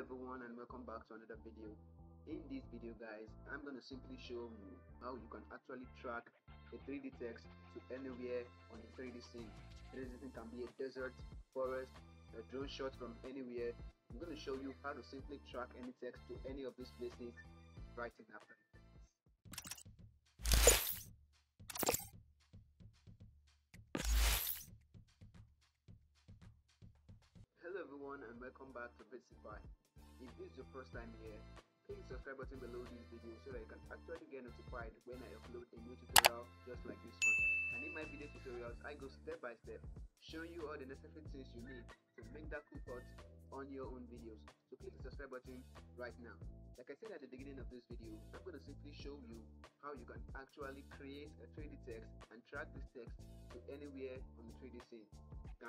everyone and welcome back to another video. In this video guys, I'm going to simply show you how you can actually track a 3D text to anywhere on the 3D scene. This can be a desert, forest, a drone shot from anywhere. I'm going to show you how to simply track any text to any of these places right in After. Hello everyone and welcome back to Veedsify. If this is your first time here, click the subscribe button below this video so that you can actually get notified when I upload a new tutorial just like this one. And in my video tutorials, I go step by step, showing you all the necessary things you need to make that cool cut on your own videos. So click the subscribe button right now. Like I said at the beginning of this video, I'm going to simply show you how you can actually create a 3D text and track this text to anywhere on the 3D scene. It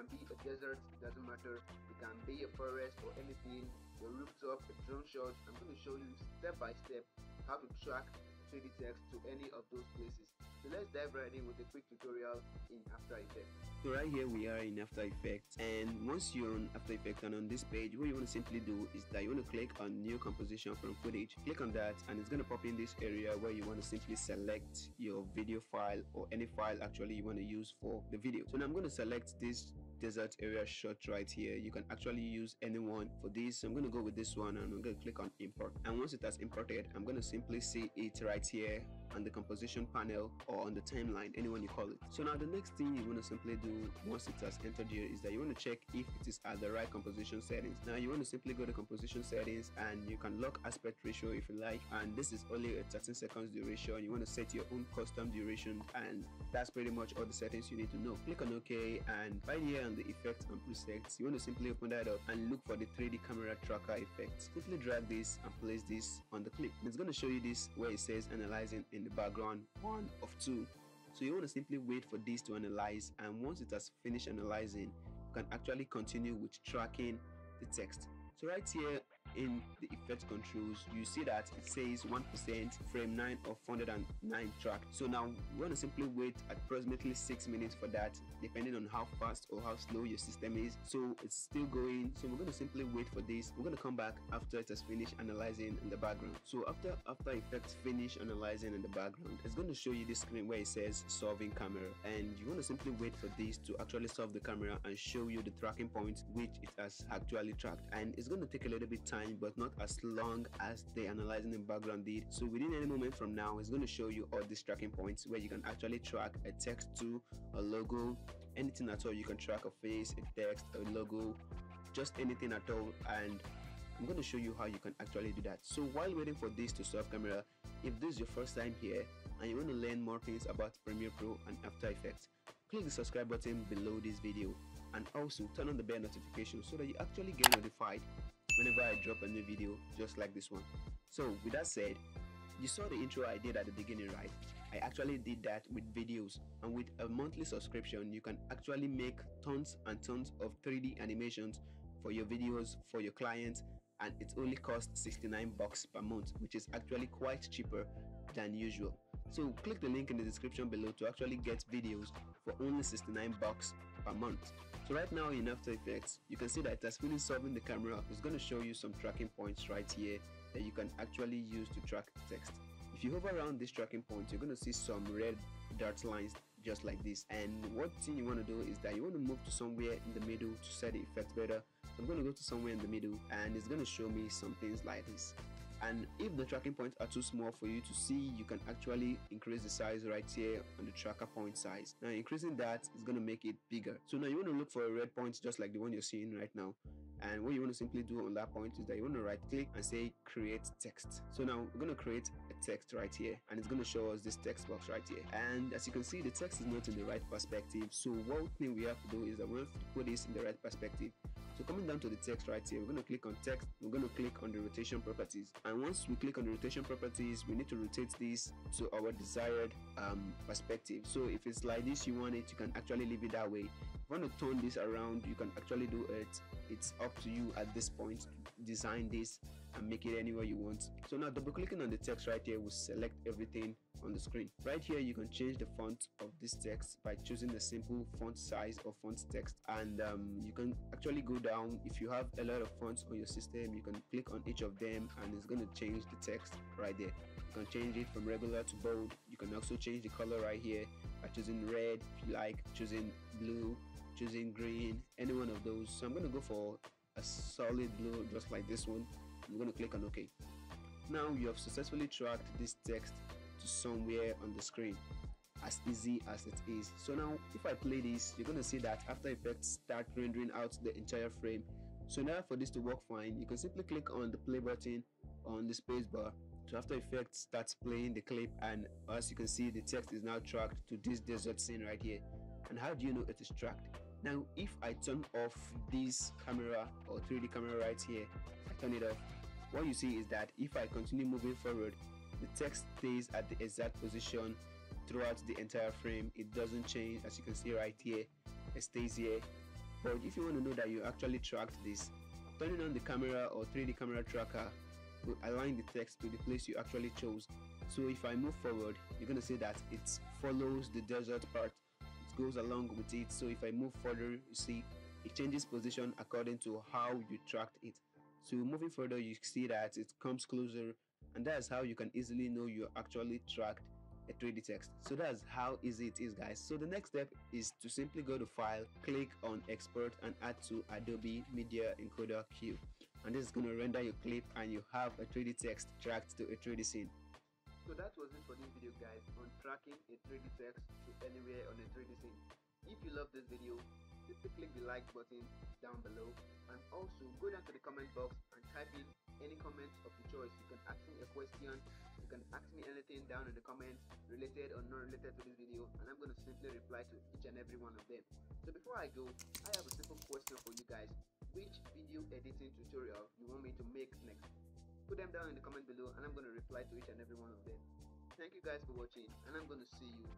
can be a desert, doesn't matter. It can be a forest or anything, your rooftop, a drone shot. I'm going to show you step by step how to track 3D text to any of those places. So let's dive right in with a quick tutorial in After Effects. So right here we are in After Effects and once you're on After Effects and on this page what you want to simply do is that you want to click on new composition from footage. Click on that and it's going to pop in this area where you want to simply select your video file or any file actually you want to use for the video. So now I'm going to select this desert area shot right here. You can actually use anyone for this. I'm going to go with this one and I'm going to click on import. And once it has imported I'm going to simply see it right here on the composition panel or on the timeline anyone you call it. So now the next thing you want to simply do once it has entered here is that you want to check if it is at the right composition settings. Now you want to simply go to composition settings and you can lock aspect ratio if you like and this is only a 13 seconds duration. You want to set your own custom duration and that's pretty much all the settings you need to know. Click on ok and right here on the effects and presets you want to simply open that up and look for the 3d camera tracker effect simply drag this and place this on the clip. It's going to show you this where it says analyzing in the background one of two so you want to simply wait for this to analyze and once it has finished analyzing you can actually continue with tracking the text. So right here in the effect controls you see that it says 1% frame 9 of 409 track. So now we want to simply wait approximately 6 minutes for that depending on how fast or how slow your system is. So it's still going. So we're going to simply wait for this. We're going to come back after it has finished analyzing in the background. So after after effects finish analyzing in the background it's going to show you this screen where it says solving camera. And you want to simply wait for this to actually solve the camera and show you the tracking points which it has actually tracked. And it's going to take a little bit time but not as long as the analyzing in background did. So within any moment from now it's going to show you all these tracking points where you can actually track a text to a logo anything at all. You can track a face a text a logo just anything at all. And I'm going to show you how you can actually do that. So while waiting for this to solve camera if this is your first time here and you want to learn more things about Premiere Pro and After Effects click the subscribe button below this video. And also turn on the bell notification so that you actually get notified whenever I drop a new video just like this one. So with that said, you saw the intro I did at the beginning right? I actually did that with Viddyoze and with a monthly subscription you can actually make tons and tons of 3D animations for your videos for your clients and it only costs 69 bucks per month which is actually quite cheaper than usual. So click the link in the description below to actually get Viddyoze for only 69 bucks per month. So right now in After Effects, you can see that has finished solving the camera. It's going to show you some tracking points right here that you can actually use to track text. If you hover around this tracking point, you're going to see some red dart lines just like this. And one thing you want to do is that you want to move to somewhere in the middle to set the effect better. So I'm going to go to somewhere in the middle and it's going to show me some things like this and if the tracking points are too small for you to see you can actually increase the size right here on the tracker point size. Now increasing that is going to make it bigger. So now you want to look for a red point just like the one you're seeing right now. And what you want to simply do on that point is that you want to right click and say create text. So now we're going to create a text right here and it's going to show us this text box right here. And as you can see the text is not in the right perspective. So one thing we have to do is that we have to put this in the right perspective so coming down to the text right here, we're going to click on text, we're going to click on the rotation properties. And once we click on the rotation properties, we need to rotate this to our desired um, perspective. So if it's like this, you want it, you can actually leave it that way. If you want to turn this around, you can actually do it. It's up to you at this point to design this and make it anywhere you want. So now double clicking on the text right here will select everything on the screen. Right here you can change the font of this text by choosing the simple font size or font text. And um, you can actually go down. If you have a lot of fonts on your system you can click on each of them and it's going to change the text right there. You can change it from regular to bold. You can also change the color right here by choosing red if you like choosing blue choosing green any one of those. So i'm going to go for a solid blue just like this one i'm going to click on ok now you have successfully tracked this text to somewhere on the screen as easy as it is. So now if i play this you're going to see that after effects start rendering out the entire frame. So now for this to work fine you can simply click on the play button on the spacebar so after effects starts playing the clip and as you can see the text is now tracked to this desert scene right here. And how do you know it is tracked? Now if i turn off this camera or 3d camera right here i turn it off what you see is that if i continue moving forward the text stays at the exact position throughout the entire frame. It doesn't change as you can see right here it stays here. But if you want to know that you actually tracked this turning on the camera or 3d camera tracker will align the text to the place you actually chose. So if i move forward you're going to see that it follows the desert part. It goes along with it. So if i move further you see it changes position according to how you tracked it so moving further you see that it comes closer and that's how you can easily know you actually tracked a 3D text. So that's how easy it is guys. So the next step is to simply go to file, click on export and add to Adobe Media Encoder Queue. And this is going to render your clip and you have a 3D text tracked to a 3D scene. So that was it for this video guys on tracking a 3D text to anywhere on a 3D scene. If you love this video, simply click the like button down below and also go down to the comment box and type in any comments of your choice. You can ask me a question, you can ask me anything down in the comments related or not related to this video and I'm going to simply reply to each and every one of them. So before I go, I have a simple question for you guys. Which video editing tutorial you want me to make next? Put them down in the comment below and I'm going to reply to each and every one of them. Thank you guys for watching and I'm going to see you